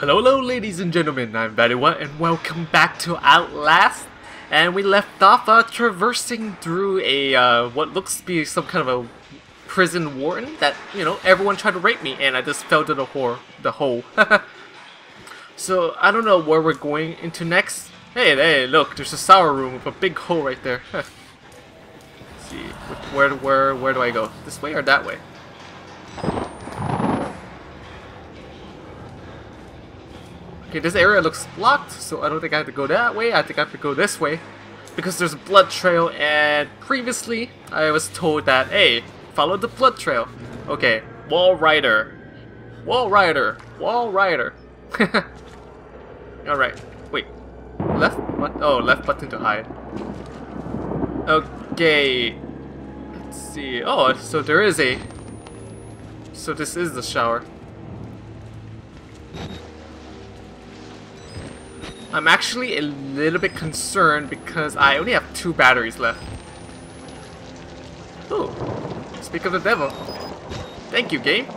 Hello, hello, ladies and gentlemen. I'm VatiWah, and welcome back to Outlast. And we left off uh, traversing through a uh, what looks to be some kind of a prison warden that you know everyone tried to rape me, and I just fell to the hole. The hole. so I don't know where we're going into next. Hey, hey, look, there's a sour room with a big hole right there. Let's see, where, where, where do I go? This way or that way? Okay, this area looks locked, so I don't think I have to go that way. I think I have to go this way. Because there's a blood trail, and previously I was told that, hey, follow the blood trail. Okay, Walrider. Wall Rider. Walrider. Alright, wait. Left button? Oh, left button to hide. Okay. Let's see. Oh, so there is a... So this is the shower. I'm actually a little bit concerned because I only have two batteries left. Oh, speak of the devil. Thank you, game.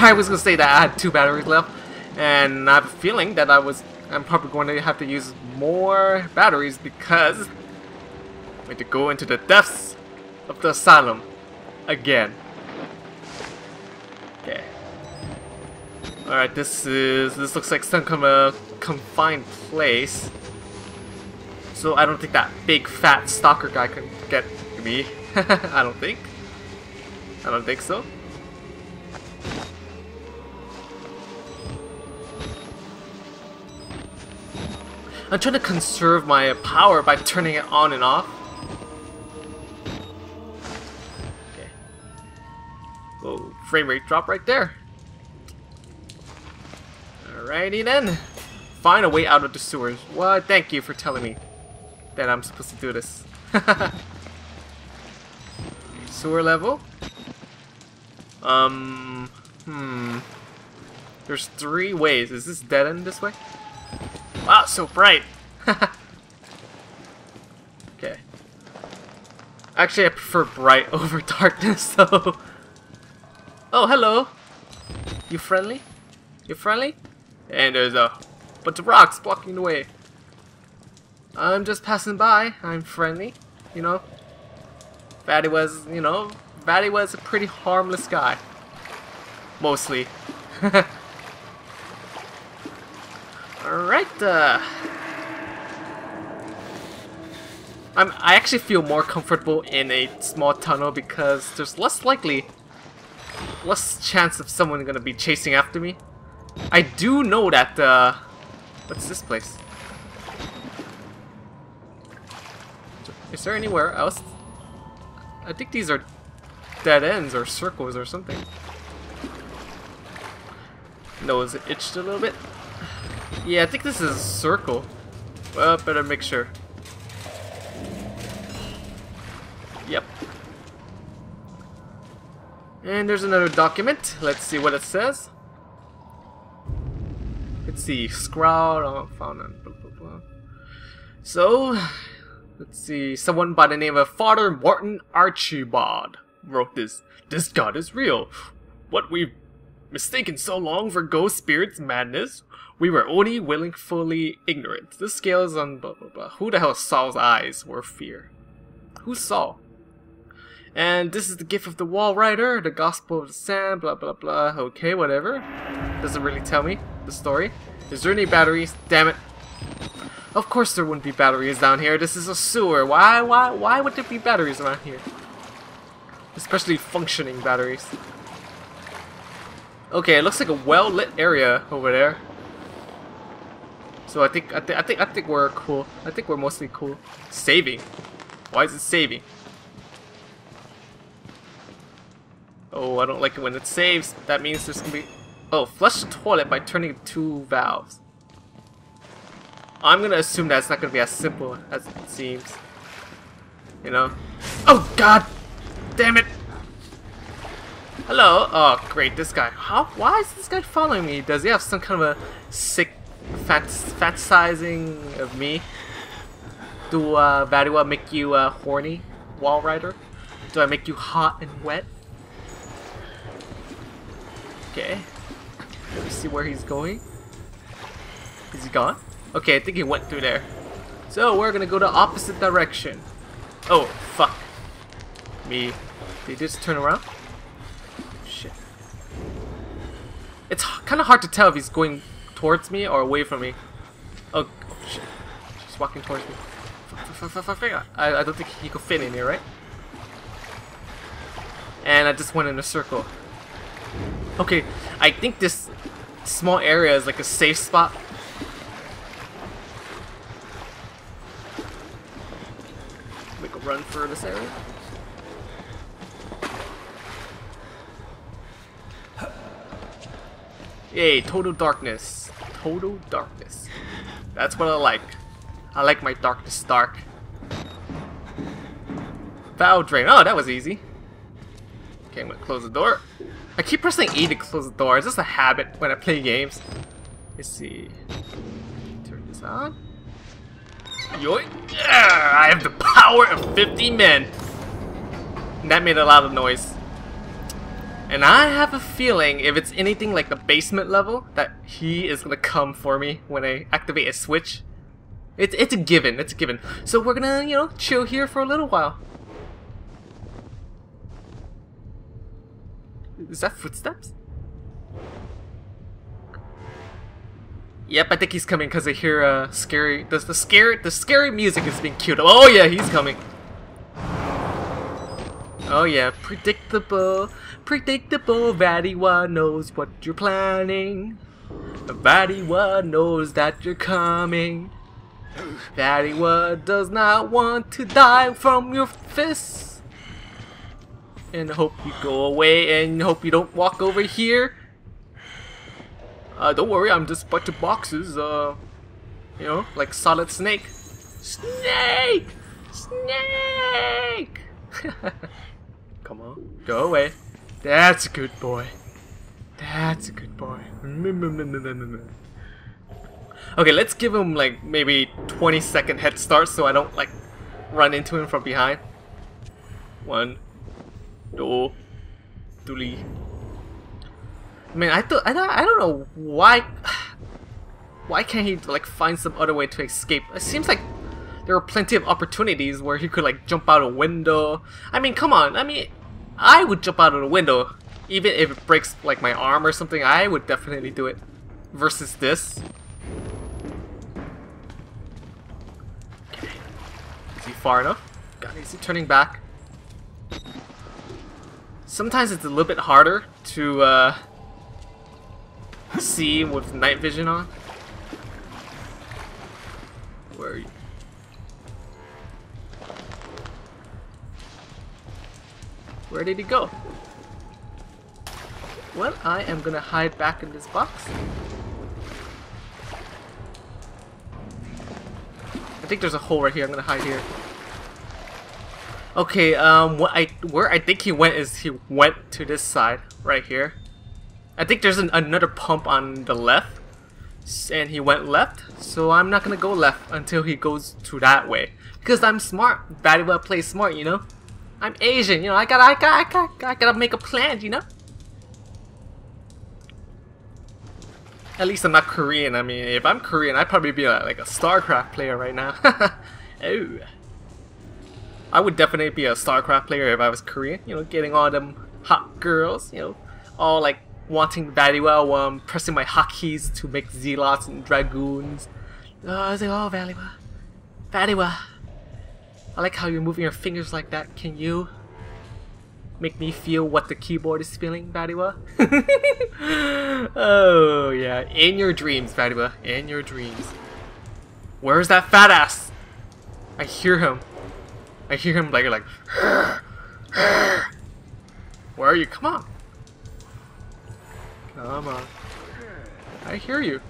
I was gonna say that I had two batteries left, and I have a feeling that I was I'm probably going to have to use more batteries because I'm going to go into the depths of the asylum again. Okay. Alright, this is this looks like some kind of confined place. So I don't think that big fat stalker guy can get me. I don't think. I don't think so. I'm trying to conserve my power by turning it on and off. Okay. Whoa, frame rate drop right there. Alrighty then. Find a way out of the sewers. Well, thank you for telling me that I'm supposed to do this. Sewer level? Um, hmm. There's three ways. Is this dead end this way? Wow, so bright! okay. Actually, I prefer bright over darkness, so... Oh, hello! You friendly? You friendly? And there's a bunch of rocks blocking the way. I'm just passing by. I'm friendly, you know. Fatty was, you know, Fatty was a pretty harmless guy. Mostly. Alright, uh... I'm, I actually feel more comfortable in a small tunnel because there's less likely, less chance of someone gonna be chasing after me. I do know that, uh... What's this place? Is there anywhere else? I think these are dead ends or circles or something. Nose itched a little bit. Yeah, I think this is a circle. Well, better make sure. Yep. And there's another document. Let's see what it says. Let's see. Scroll on found on blah, blah, blah. So, let's see. Someone by the name of Father Martin Archimbaud wrote this. This god is real. What we've mistaken so long for ghost spirits madness we were only willfully ignorant. The scales on blah blah blah. Who the hell Saul's eyes were fear? Who saw? And this is the gift of the Walrider, the gospel of the sand, blah blah blah. Okay, whatever. Doesn't really tell me the story. Is there any batteries? Damn it. Of course there wouldn't be batteries down here. This is a sewer. Why why why would there be batteries around here? Especially functioning batteries. Okay, it looks like a well-lit area over there. So I think I, th I think I think we're cool. I think we're mostly cool. Saving. Why is it saving? Oh, I don't like it when it saves. That means there's gonna be. Oh, flush the toilet by turning two valves. I'm gonna assume that's not gonna be as simple as it seems. You know? Oh God! Damn it! Hello. Oh, great. This guy. How? Why is this guy following me? Does he have some kind of a sick fat fantasizing of me? Do uh, VatiWah make you uh, horny, Walrider? Do I make you hot and wet? Okay. Let me see where he's going. Is he gone? Okay, I think he went through there. So we're gonna go the opposite direction. Oh, fuck. Me. Did he just turn around? Shit. It's kind of hard to tell if he's going towards me or away from me. Oh, oh shit. He's walking towards me. I, I don't think he could fit in here, right? And I just went in a circle. Okay, I think this small area is like a safe spot. Make a run for this area. Yay, total darkness. Total darkness. That's what I like. I like my darkness dark. Foul drain. Oh, that was easy. Okay, I'm gonna close the door. I keep pressing E to close the door. It's just a habit when I play games. Let's see. Turn this on. Yoink! Yeah, I have the power of 50 men. And that made a lot of noise. And I have a feeling if it's anything like the basement level, that he is gonna come for me when I activate a switch. It's, it's a given, it's a given. So we're gonna, you know, chill here for a little while. Is that footsteps? Yep, I think he's coming because I hear uh, scary. The, the scary the scary music is being up. Oh yeah, he's coming. Oh yeah, predictable, predictable. VatiWah knows what you're planning. VatiWah knows that you're coming. VatiWah does not want to die from your fists and hope you go away and hope you don't walk over here. Uh, don't worry, I'm just a bunch of boxes, uh, you know, like Solid Snake. Snake! Snake! Come on, go away. That's a good boy. That's a good boy. Okay, let's give him like maybe 20 second head start so I don't like run into him from behind. One, two, three. I mean, I thought I don't, I don't know why. Why can't he like find some other way to escape? It seems like there are plenty of opportunities where he could like jump out a window. I mean, come on. I mean, I would jump out of a window, even if it breaks like my arm or something. I would definitely do it. Versus this. Okay. Is he far enough? God, is he turning back? Sometimes it's a little bit harder to uh, see with night vision on. Where are you? Where did he go? Well, I am gonna hide back in this box. I think there's a hole right here. I'm gonna hide here. Okay, um, what I where I think he went is he went to this side right here. I think there's an, another pump on the left, and he went left. So I'm not gonna go left until he goes to that way because I'm smart. Batty play smart, you know. I'm Asian, you know. I gotta, I gotta, I gotta, I gotta make a plan, you know. At least I'm not Korean. I mean, if I'm Korean, I'd probably be like a StarCraft player right now. oh. I would definitely be a StarCraft player if I was Korean. You know, getting all them hot girls. You know, all like wanting very while I'm um, pressing my hotkeys to make zealots and dragoons. Oh, I was like, oh. I like how you're moving your fingers like that. Can you make me feel what the keyboard is feeling, VatiWah? oh, yeah. In your dreams, VatiWah. In your dreams. Where's that fat ass? I hear him. I hear him like like Where are you? Come on. Come on. I hear you.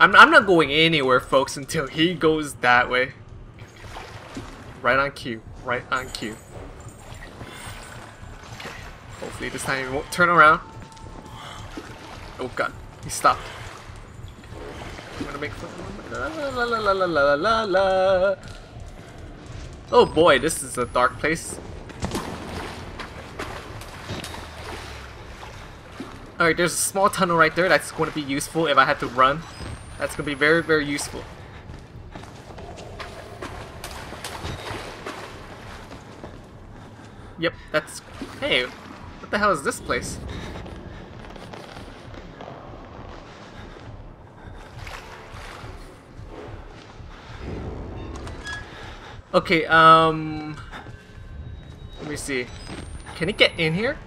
I'm, I'm not going anywhere, folks, until he goes that way. Right on cue. Right on cue. Hopefully this time he won't turn around. Oh god. He stopped. I'm gonna make fun La la la. Oh boy, this is a dark place. Alright, there's a small tunnel right there that's going to be useful if I had to run. That's going to be very, very useful. Yep, that's... Hey, what the hell is this place? Okay, um... Let me see. Can he get in here?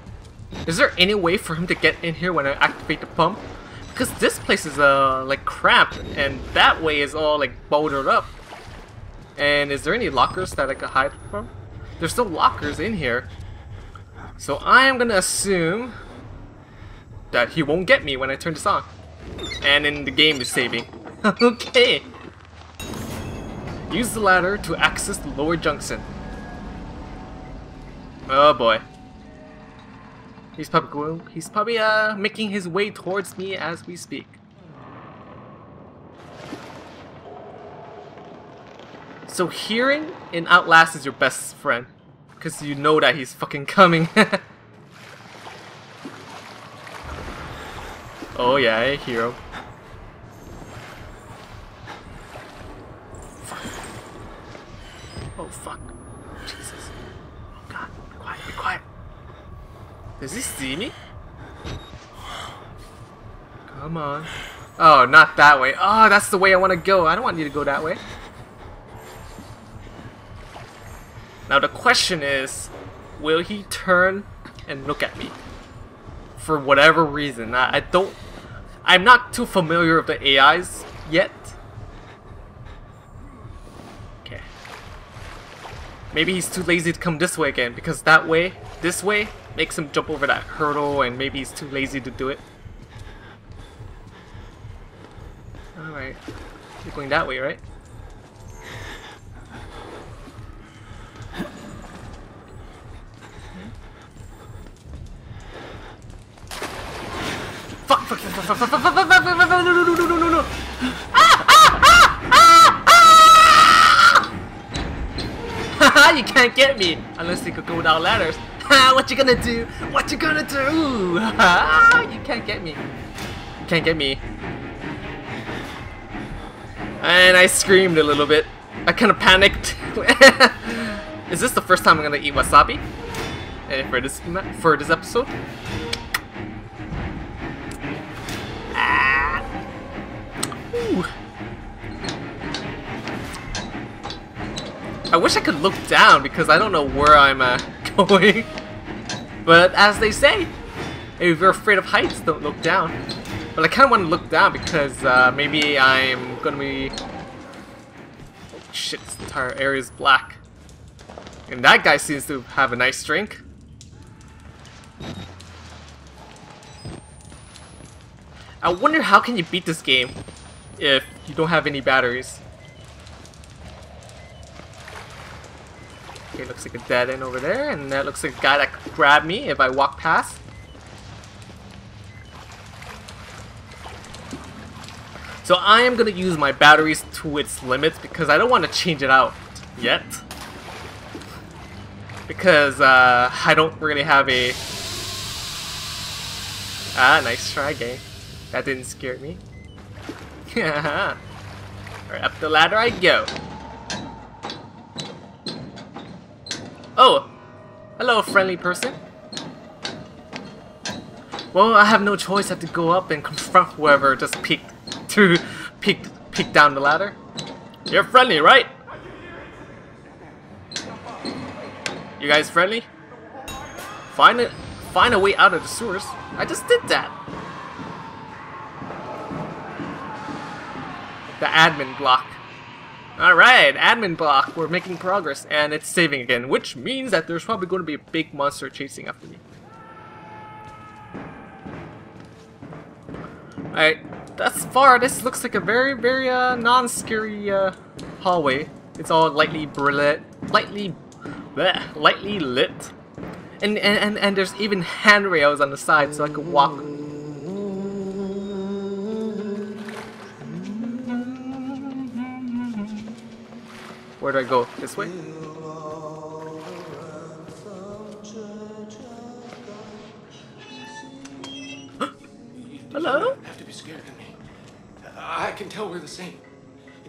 Is there any way for him to get in here when I activate the pump? Because this place is, uh, like, cramped, and that way is all, like, bouldered up. And is there any lockers that I could hide from? There's still lockers in here. So I am gonna assume that he won't get me when I turn this on. And then the game is saving. okay. Use the ladder to access the lower junction. Oh boy. He's probably he's probably uh making his way towards me as we speak. So hearing in Outlast is your best friend. Because you know that he's fucking coming. oh yeah, I hear him. Oh fuck. Jesus. Oh god. Be quiet, be quiet. Does he see me? Come on. Oh, not that way. Oh, that's the way I want to go. I don't want you to go that way. Now the question is, will he turn and look at me? For whatever reason. I, I don't... I'm not too familiar with the AIs yet. Okay. Maybe he's too lazy to come this way again, because that way, this way, makes him jump over that hurdle, and maybe he's too lazy to do it. Alright. You're going that way, right? Fuck, fuck, fuck, fuck, fuck, fuck, fuck, fuck, fuck, fuck, fuck, no, no, no, no, no, no, no. Ah, you can't get me unless you could go down ladders. what you gonna do? What you gonna do? you can't get me. You can't get me. And I screamed a little bit. I kind of panicked. Is this the first time I'm gonna eat wasabi? Uh, for this for this episode? I wish I could look down because I don't know where I'm uh, going. But as they say, if you're afraid of heights, don't look down. But I kind of want to look down because uh, maybe I'm going to be... Oh shit, this entire area is black. And that guy seems to have a nice drink. I wonder how can you beat this game if you don't have any batteries. Okay, looks like a dead end over there, and that looks like a guy that could grab me if I walk past. So I am going to use my batteries to its limits because I don't want to change it out yet. Because uh, I don't really have a... Ah, nice try, game. That didn't scare me. Alright, up the ladder I go. Oh! Hello, friendly person. Well, I have no choice. I have to go up and confront whoever just peeked to peek peek down the ladder. You're friendly, right? You guys friendly? Find it find a way out of the sewers. I just did that. The admin block. Alright, admin block. We're making progress, and it's saving again, which means that there's probably going to be a big monster chasing after me. Alright, thus far, this looks like a very, very uh, non-scary uh, hallway. It's all lightly lit, lightly, bleh, lightly lit. And, and, and, and there's even handrails on the side so I can walk Where do I go? This way? Hello? Have to be scared of me. I can tell we're the same.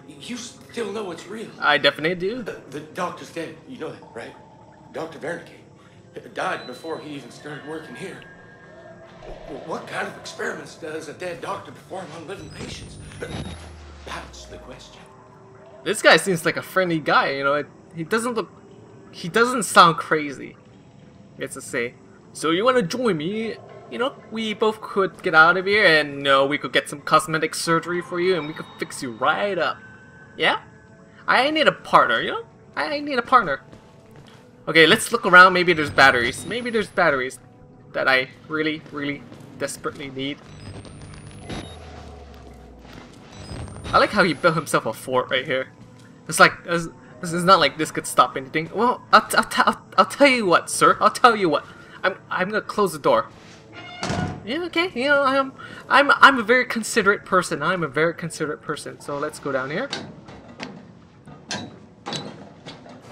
You still know it's real. I definitely do. The, the doctor's dead. You know that, right? Dr. Wernicke died before he even started working here. What kind of experiments does a dead doctor perform on living patients? That's the question. This guy seems like a friendly guy, you know. He doesn't look... He doesn't sound crazy. Gets to say. So you want to join me? You know, we both could get out of here and you know, we could get some cosmetic surgery for you and we could fix you right up. Yeah? I need a partner, you know? I need a partner. Okay, let's look around. Maybe there's batteries. Maybe there's batteries that I really, really desperately need. I like how he built himself a fort right here. It's like, it's, is not like this could stop anything. Well, I'll, I'll, I'll, I'll tell you what, sir. I'll tell you what. I'm, I'm gonna close the door. Yeah, okay. You know, I'm, I'm, I'm a very considerate person. I'm a very considerate person. So let's go down here.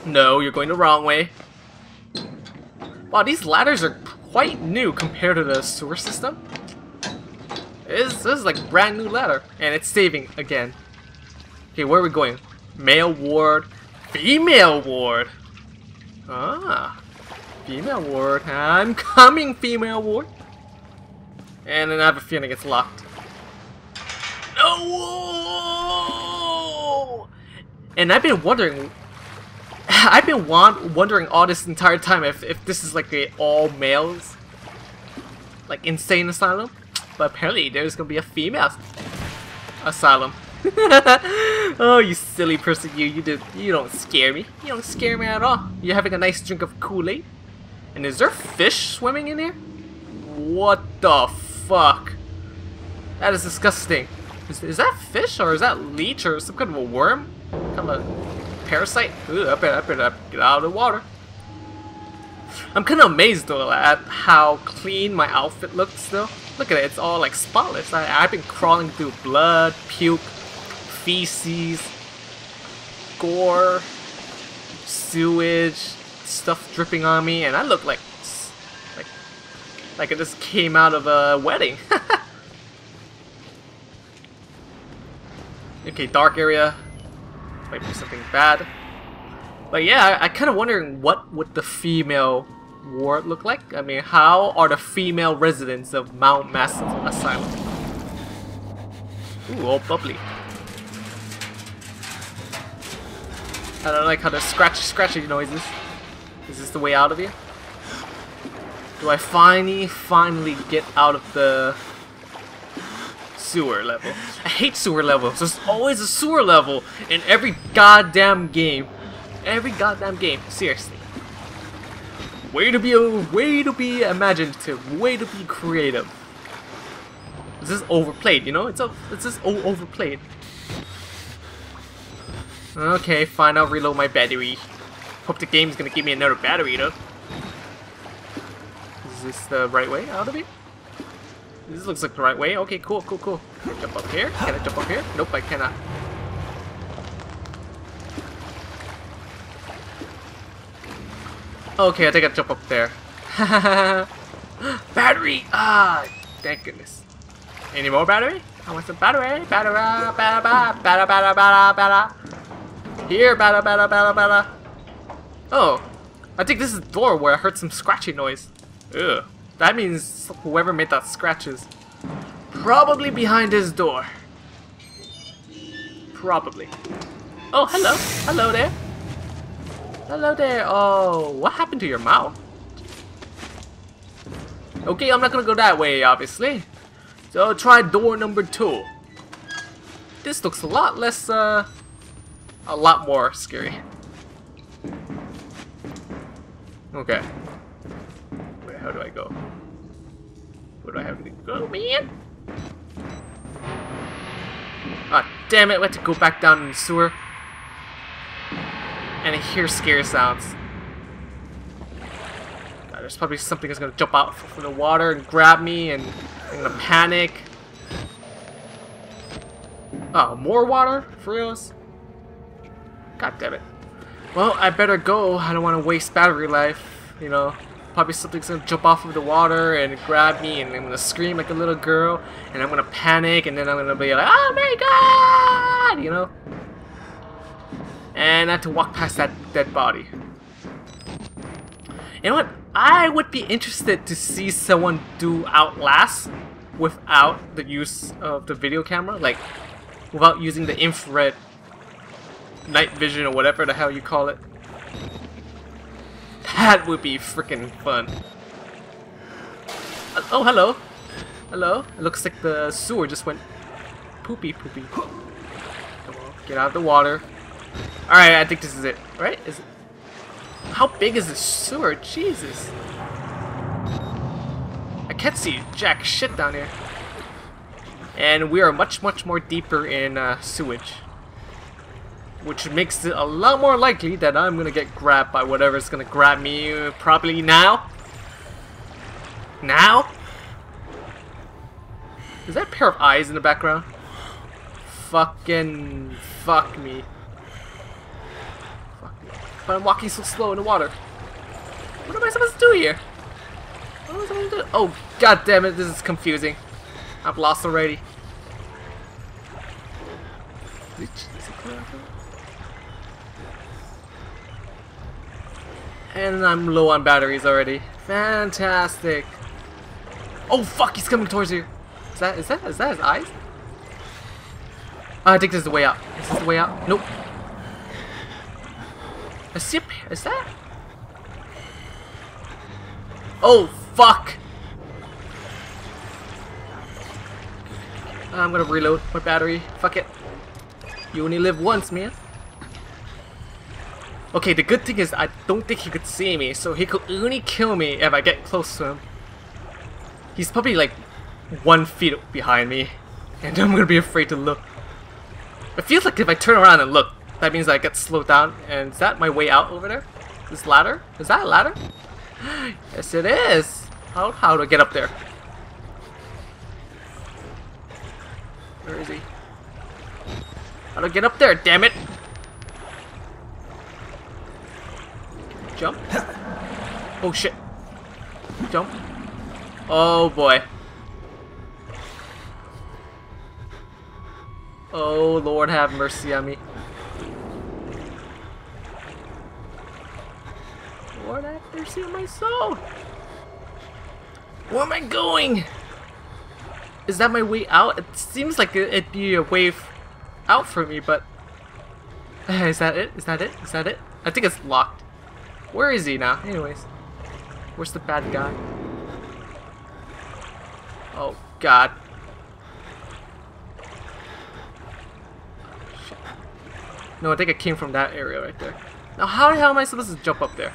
No, you're going the wrong way. Wow, these ladders are quite new compared to the sewer system. This, this is like brand new ladder. And it's saving again. Okay, where are we going? Male ward. Female ward. Ah. Female ward. I'm coming, female ward. And then I have a feeling it's locked. No! And I've been wondering I've been wondering all this entire time if, if this is like a all males like insane asylum but apparently there's gonna be a female asylum. Oh you silly person you you did you don't scare me. You don't scare me at all. You're having a nice drink of Kool-Aid? And is there fish swimming in here? What the fuck? That is disgusting. Is, is that fish or is that leech or some kind of a worm? Kind of parasite? Ooh, I better, I better get out of the water. I'm kind of amazed though at how clean my outfit looks though. Look at it, it's all like spotless. I, I've been crawling through blood, puke, feces, gore, sewage, stuff dripping on me, and I look like like like I just came out of a wedding. okay, dark area. Might be something bad. But yeah, I, I kind of wondering what would the female ward look like? I mean, how are the female residents of Mount Massive Asylum? Ooh, all bubbly. I don't like how the scratchy scratchy noises. Is this the way out of here? Do I finally, finally get out of the sewer level. I hate sewer levels. There's always a sewer level in every goddamn game. Every goddamn game. Seriously. Way to be way to be imaginative. Way to be creative. This is overplayed, you know? It's a, it's just overplayed. Okay, fine. I'll reload my battery. Hope the game's gonna give me another battery, though. Is this the right way out of it? This looks like the right way. Okay, cool, cool, cool. Jump up here? Can I jump up here? Nope, I cannot. Okay, I think I jump up there. battery! Ah, thank goodness. Any more battery? I want some battery. Battery, battery, battery, battery, battery, battery. Here, battery, battery, battery, battery. Oh, I think this is the door where I heard some scratchy noise. Ugh. That means whoever made that scratches probably behind his door. Probably. Oh, hello. Hello there. Hello there. Oh, what happened to your mouth? Okay, I'm not gonna go that way, obviously. So try door number two. This looks a lot less, uh, a lot more scary. Okay. Wait, how do I go? Where do I have to go, man? Ah, damn it, we have to go back down in the sewer. And I hear scary sounds. There's probably something that's gonna jump out from the water and grab me and I'm gonna panic. Oh, more water? For reals? God damn it. Well, I better go. I don't want to waste battery life, you know. probably something's gonna jump off of the water and grab me, and I'm gonna scream like a little girl, and I'm gonna panic, and then I'm gonna be like, "Oh my god!" You know. And I have to walk past that dead body. You know what? I would be interested to see someone do Outlast without the use of the video camera, like without using the infrared night vision or whatever the hell you call it. That would be freaking fun. Oh, hello. Hello. It looks like the sewer just went poopy poopy. Come on, get out of the water. Alright, I think this is it. Right? Is it? How big is this sewer? Jesus. I can't see jack shit down here. And we are much, much more deeper in uh, sewage. Which makes it a lot more likely that I'm gonna get grabbed by whatever's gonna grab me uh, probably now. Now? Is that a pair of eyes in the background? Fucking fuck me. But I'm walking so slow in the water. What am I supposed to do here? What am I supposed to do? Oh god damn it, this is confusing. I've lost already. And I'm low on batteries already. Fantastic. Oh fuck, he's coming towards you. Is that is that is that his eyes? Oh, I think this is the way out. Is this the way out? Nope. A sip? Is that? Oh fuck! I'm gonna reload my battery. Fuck it. You only live once, man. Okay, the good thing is I don't think he could see me, so he could only kill me if I get close to him. He's probably like one feet behind me, and I'm gonna be afraid to look. It feels like if I turn around and look, that means I get slowed down, and is that my way out over there? This ladder? Is that a ladder? yes it is! How, how do I get up there? Where is he? How do I get up there, damn it! Jump. Oh shit. Jump. Oh boy. Oh Lord have mercy on me. Mercy my soul. Where am I going? Is that my way out? It seems like it'd be a way out for me, but... Is that it? Is that it? Is that it? I think it's locked. Where is he now? Anyways. Where's the bad guy? Oh, God. No, I think it came from that area right there. Now, how the hell am I supposed to jump up there?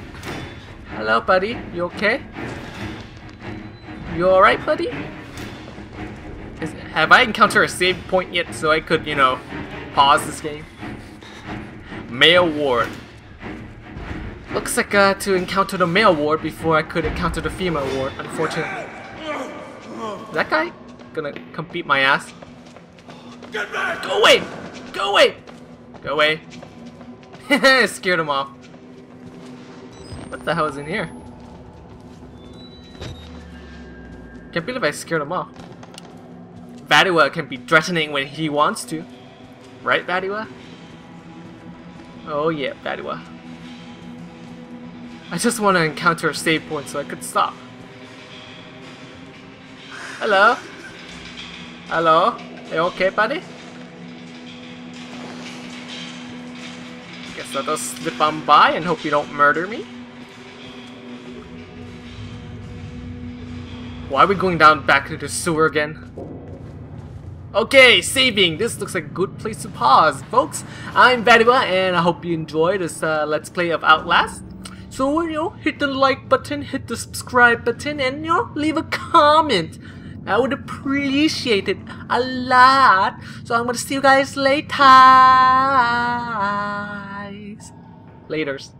Hello, buddy. You okay? You alright, buddy? Is, have I encountered a save point yet so I could, you know, pause this game? Male ward. Looks like I had to encounter the male ward before I could encounter the female ward, unfortunately. Is that guy gonna come beat my ass? Get back! Go away! Go away! Go away. Scared him off. What the hell is in here? Can't believe I scared him off. VatiWah can be threatening when he wants to. Right, VatiWah? Oh yeah, VatiWah. I just want to encounter a save point so I could stop. Hello? Hello? You okay, buddy? Guess I'll just slip on by and hope you don't murder me. Why are we going down back to the sewer again? Okay, saving. This looks like a good place to pause, folks. I'm VatiWah, and I hope you enjoy this uh, Let's Play of Outlast. So, you know, hit the like button, hit the subscribe button, and, you know, leave a comment. I would appreciate it a lot. So I'm going to see you guys later. Laters.